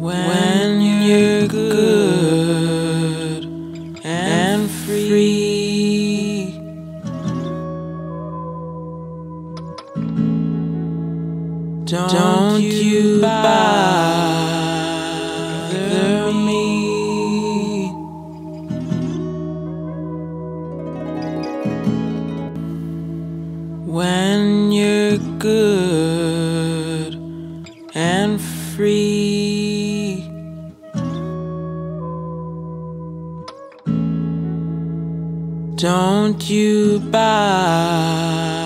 when you're good and free. Don't you bother me. When you're good and free. Don't you me.